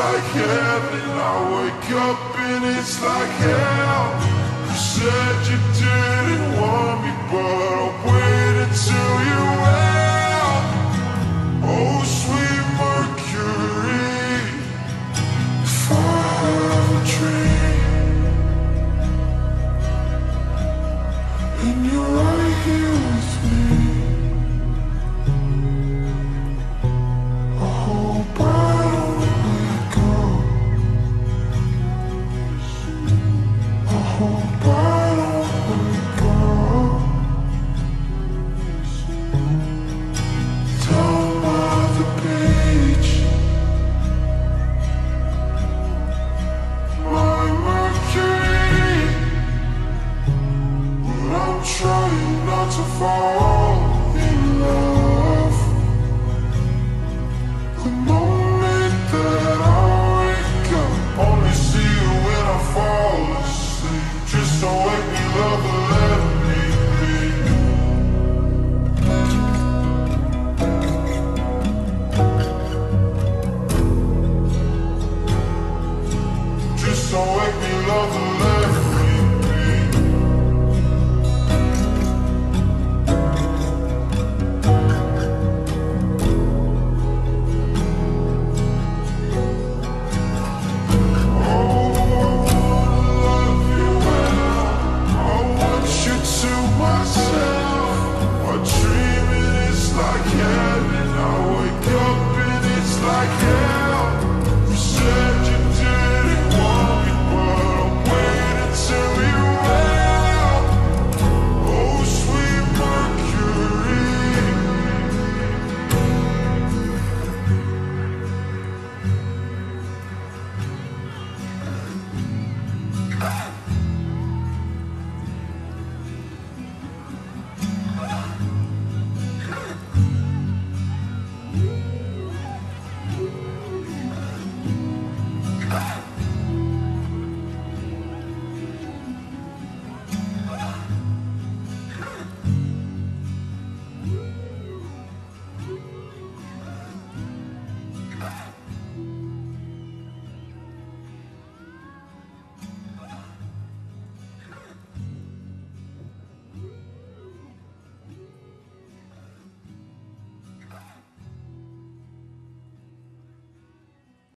like heaven. I wake up and it's like hell. You said you didn't want me But I waited till you asked home. Oh. Bye.